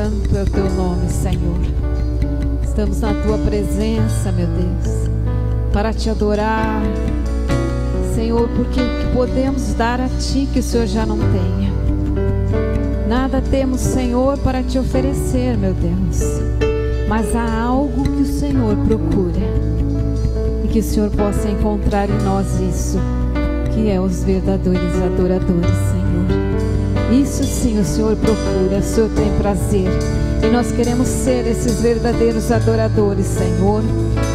santo é o teu nome, Senhor. Estamos na tua presença, meu Deus, para te adorar, Senhor, porque podemos dar a ti que o Senhor já não tenha. Nada temos, Senhor, para te oferecer, meu Deus, mas há algo que o Senhor procura e que o Senhor possa encontrar em nós isso, que é os verdadeiros adoradores, Senhor. Isso sim o Senhor procura, o Senhor tem prazer. E nós queremos ser esses verdadeiros adoradores, Senhor,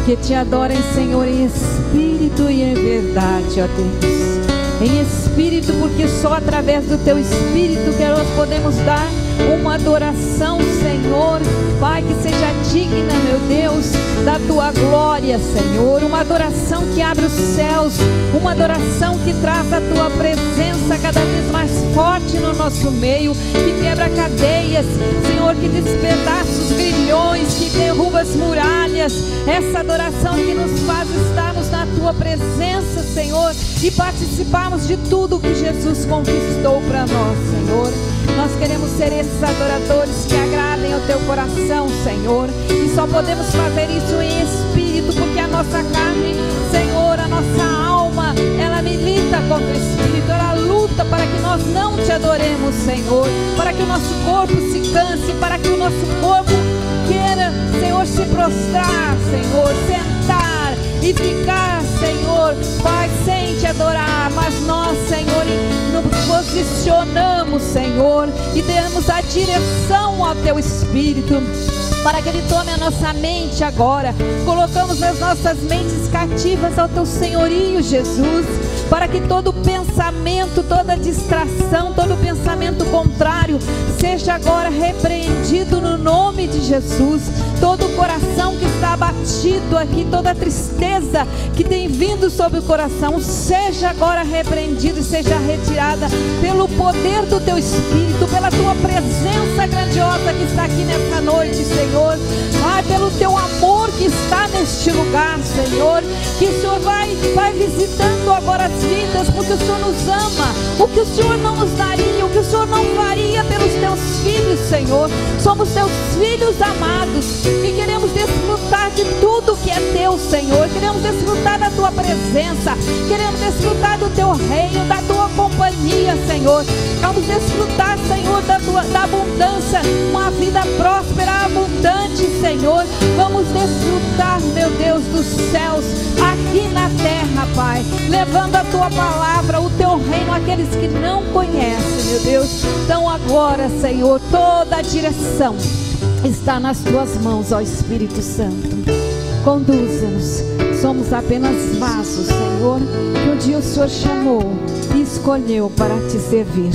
que te adorem, Senhor, em espírito e em verdade, ó Deus. Em espírito, porque só através do teu espírito que nós podemos dar uma adoração, Senhor, Pai, que seja digna, meu Deus, da tua glória, Senhor. Uma adoração que abre os céus, uma adoração que traz a tua presença cada vez mais forte no nosso meio, que quebra cadeias, Senhor, que despedaça os grilhões, que derruba as muralhas. Essa adoração que nos faz estarmos na tua presença, Senhor, e participarmos de tudo que Jesus conquistou para nós, queremos ser esses adoradores que agradem ao teu coração, Senhor. E só podemos fazer isso em espírito, porque a nossa carne, Senhor, a nossa alma, ela milita contra o espírito, ela luta para que nós não te adoremos, Senhor. Para que o nosso corpo se canse, para que o nosso corpo queira, Senhor, se prostrar, Senhor, sentar e ficar, Senhor, Pai, sem te adorar, posicionamos, Senhor, e demos a direção ao Teu Espírito para que Ele tome a nossa mente agora. Colocamos as nossas mentes cativas ao Teu senhorio, Jesus, para que todo pensamento, toda distração, todo pensamento contrário seja agora repreendido no nome de Jesus. Todo coração que está abatido aqui, toda tristeza que tem vindo sobre o coração, seja agora repreendido e seja retirada pelo poder do Teu Espírito, pela Tua presença grandiosa que está aqui nessa noite, Senhor. Pai, pelo teu amor que está neste lugar, Senhor. Que o Senhor vai, vai visitando agora as vidas, porque o Senhor nos ama. O que o Senhor não nos daria, o que o Senhor não faria pelos teus Senhor. Somos teus filhos amados e queremos desfrutar de tudo que é teu, Senhor. Queremos desfrutar da tua presença, queremos desfrutar do teu reino, da tua companhia, Senhor. Vamos desfrutar, Senhor, da, tua, da abundância, uma vida próspera, abundante, Senhor. Vamos desfrutar, meu Deus, dos céus, aqui na terra, Pai, levando a tua palavra, o teu reino àqueles que não conhecem, meu Deus. Então agora, Senhor, toda a direção está nas tuas mãos, ó Espírito Santo. Conduza-nos. Somos apenas vasos, Senhor, que um dia o Senhor chamou e escolheu para te servir.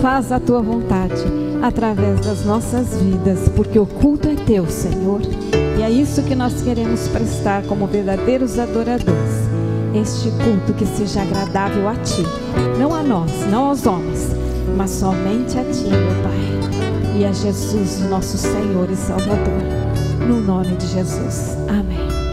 Faz a tua vontade através das nossas vidas, porque o culto é teu, Senhor. E é isso que nós queremos prestar como verdadeiros adoradores. Este culto que seja agradável a ti, não a nós, não aos homens, mas somente a ti, meu Pai. E a Jesus, nosso Senhor e Salvador. No nome de Jesus. Amém.